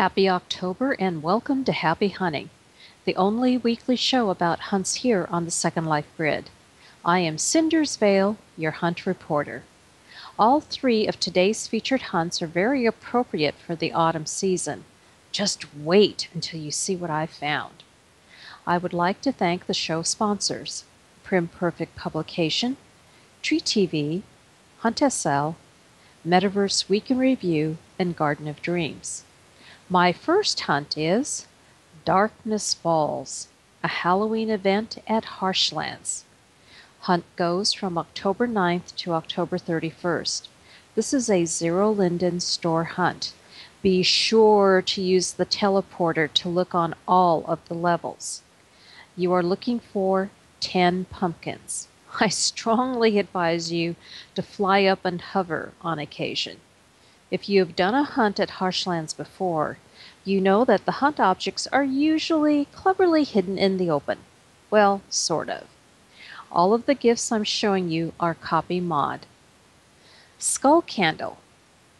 Happy October and welcome to Happy Hunting, the only weekly show about hunts here on the Second Life Grid. I am Cinders Vale, your hunt reporter. All three of today's featured hunts are very appropriate for the autumn season. Just wait until you see what I've found. I would like to thank the show sponsors Prim Perfect Publication, Treet TV, Hunt SL, Metaverse Week in Review, and Garden of Dreams. My first hunt is Darkness Falls, a Halloween event at Harshlands. Hunt goes from October 9th to October 31st. This is a zero linden store hunt. Be sure to use the teleporter to look on all of the levels. You are looking for 10 pumpkins. I strongly advise you to fly up and hover on occasion. If you have done a hunt at Harshlands before, you know that the hunt objects are usually cleverly hidden in the open. Well, sort of. All of the gifts I'm showing you are copy mod. Skull Candle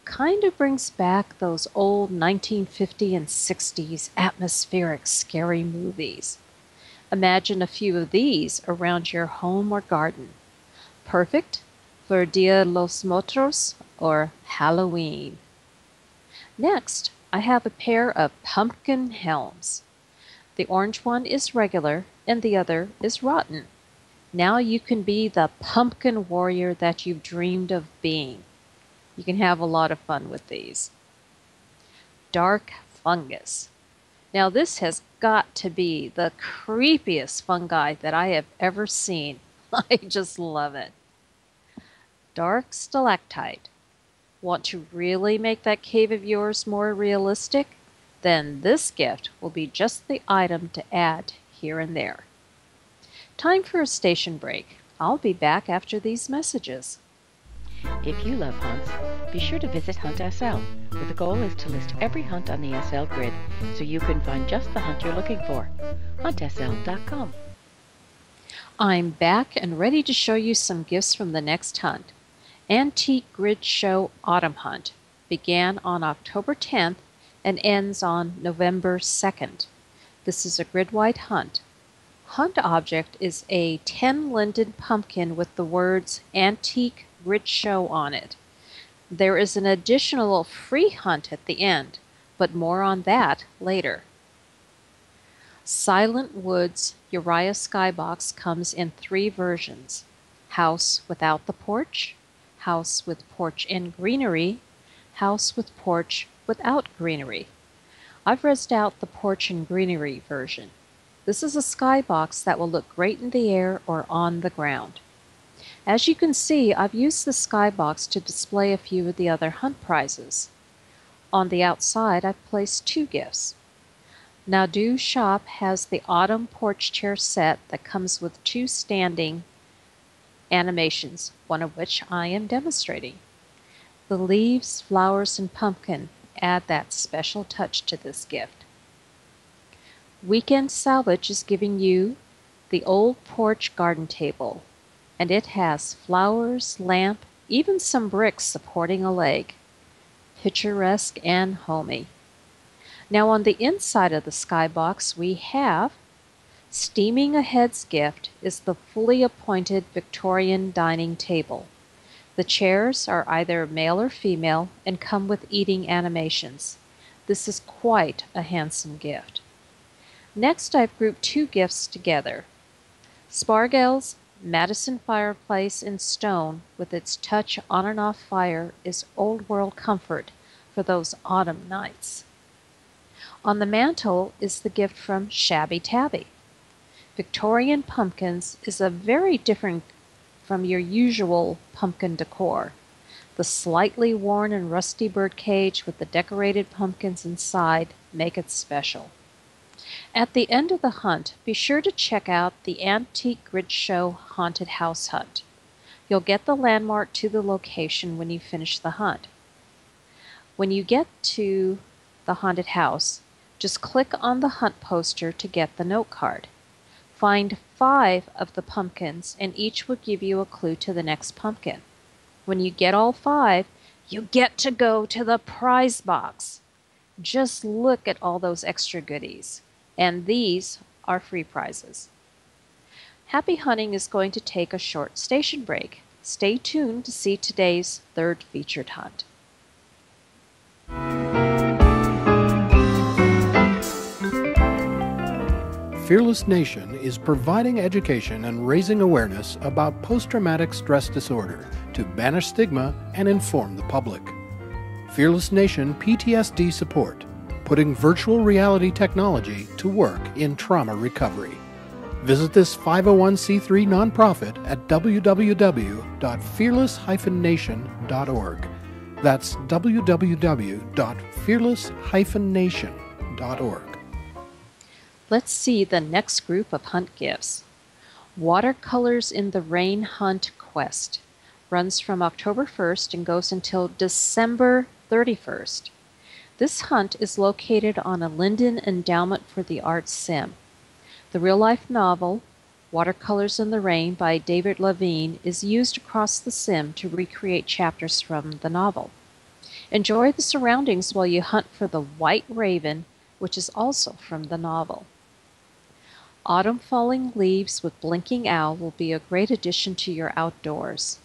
kind of brings back those old 1950 and 60s atmospheric scary movies. Imagine a few of these around your home or garden. Perfect for Dia los Muertos or Halloween. Next, I have a pair of pumpkin helms. The orange one is regular and the other is rotten. Now you can be the pumpkin warrior that you've dreamed of being. You can have a lot of fun with these. Dark fungus. Now this has got to be the creepiest fungi that I have ever seen. I just love it. Dark stalactite. Want to really make that cave of yours more realistic? Then this gift will be just the item to add here and there. Time for a station break. I'll be back after these messages. If you love hunts, be sure to visit Hunt SL, where the goal is to list every hunt on the SL grid so you can find just the hunt you're looking for. HuntSL.com. I'm back and ready to show you some gifts from the next hunt. Antique Grid Show Autumn Hunt began on October 10th and ends on November 2nd. This is a grid-wide hunt hunt object is a 10 linden pumpkin with the words Antique Grid Show on it. There is an additional free hunt at the end, but more on that later. Silent Woods Uriah Skybox comes in three versions house without the porch, house with porch and greenery, house with porch without greenery. I've rezzed out the porch and greenery version. This is a skybox that will look great in the air or on the ground. As you can see, I've used the skybox to display a few of the other hunt prizes. On the outside, I've placed two gifts. Nadu Shop has the autumn porch chair set that comes with two standing animations, one of which I am demonstrating. The leaves, flowers, and pumpkin add that special touch to this gift. Weekend Salvage is giving you the old porch garden table, and it has flowers, lamp, even some bricks supporting a leg. Picturesque and homey. Now on the inside of the skybox we have Steaming Ahead's gift is the fully appointed Victorian dining table. The chairs are either male or female and come with eating animations. This is quite a handsome gift. Next, I've grouped two gifts together. Spargel's Madison fireplace in stone with its touch on and off fire is old world comfort for those autumn nights. On the mantel is the gift from Shabby Tabby. Victorian pumpkins is a very different from your usual pumpkin decor. The slightly worn and rusty bird cage with the decorated pumpkins inside make it special. At the end of the hunt, be sure to check out the Antique Grid Show Haunted House Hunt. You'll get the landmark to the location when you finish the hunt. When you get to the haunted house, just click on the hunt poster to get the note card. Find five of the pumpkins, and each will give you a clue to the next pumpkin. When you get all five, you get to go to the prize box. Just look at all those extra goodies. And these are free prizes. Happy Hunting is going to take a short station break. Stay tuned to see today's third featured hunt. Fearless Nation is providing education and raising awareness about post traumatic stress disorder to banish stigma and inform the public. Fearless Nation PTSD support, putting virtual reality technology to work in trauma recovery. Visit this 501c3 nonprofit at www.fearless-nation.org. That's www.fearless-nation.org. Let's see the next group of hunt gifts. Watercolors in the Rain Hunt Quest runs from October 1st and goes until December 31st. This hunt is located on a Linden Endowment for the Arts sim. The real life novel, Watercolors in the Rain by David Levine, is used across the sim to recreate chapters from the novel. Enjoy the surroundings while you hunt for the white raven, which is also from the novel. Autumn falling leaves with blinking owl will be a great addition to your outdoors.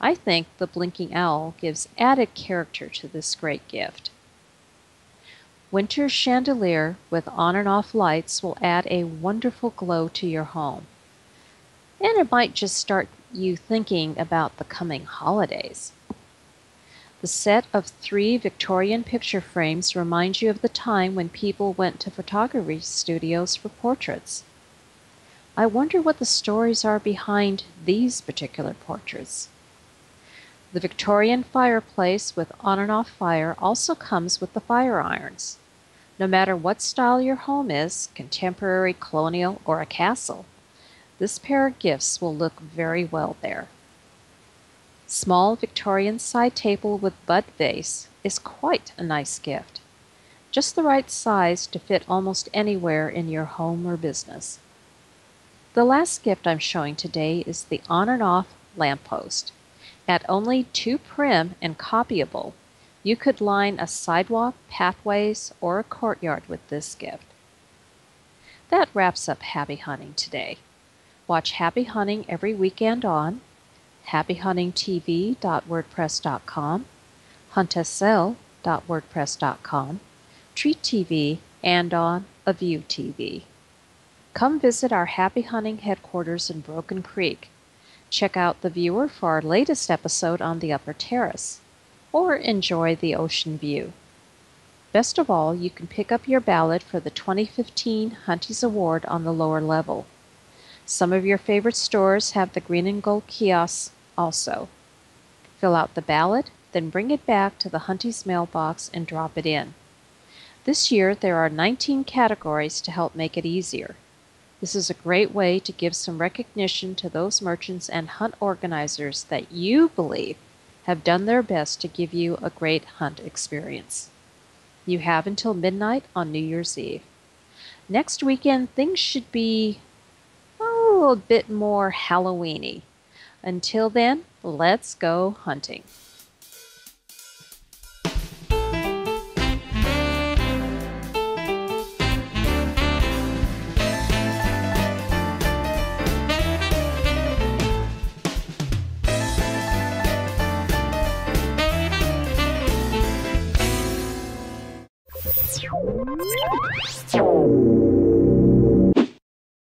I think the blinking owl gives added character to this great gift. Winter chandelier with on and off lights will add a wonderful glow to your home. And it might just start you thinking about the coming holidays. The set of three Victorian picture frames reminds you of the time when people went to photography studios for portraits. I wonder what the stories are behind these particular portraits. The Victorian fireplace with on and off fire also comes with the fire irons. No matter what style your home is, contemporary, colonial, or a castle, this pair of gifts will look very well there. Small Victorian side table with bud vase is quite a nice gift. Just the right size to fit almost anywhere in your home or business. The last gift I'm showing today is the on and off lamppost. At only two prim and copyable, you could line a sidewalk, pathways, or a courtyard with this gift. That wraps up Happy Hunting today. Watch Happy Hunting every weekend on happyhuntingtv.wordpress.com, huntsl.wordpress.com, Treet TV, and on A View TV. Come visit our Happy Hunting headquarters in Broken Creek. Check out the viewer for our latest episode on the upper terrace, or enjoy the ocean view. Best of all, you can pick up your ballot for the 2015 Hunties Award on the lower level. Some of your favorite stores have the green and gold kiosks also. Fill out the ballot, then bring it back to the Hunties mailbox and drop it in. This year there are 19 categories to help make it easier. This is a great way to give some recognition to those merchants and hunt organizers that you believe have done their best to give you a great hunt experience. You have until midnight on New Year's Eve. Next weekend, things should be a bit more Halloweeny. Until then, let's go hunting.